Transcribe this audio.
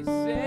say